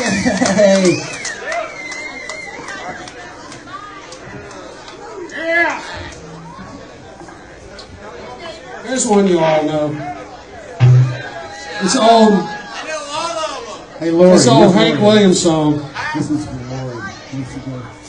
Yay! Yeah! Here's one you all know. It's old. Hey, Lori. It's old Hank Williams song. This is for Lori. You should go.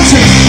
Attention!